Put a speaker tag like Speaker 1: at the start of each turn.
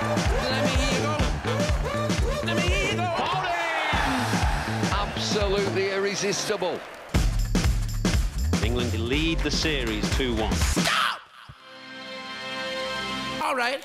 Speaker 1: Let
Speaker 2: me hear you go. Let me hear you go. Hold!
Speaker 1: Absolutely irresistible.
Speaker 3: England lead the series 2-1. Stop!
Speaker 2: All right.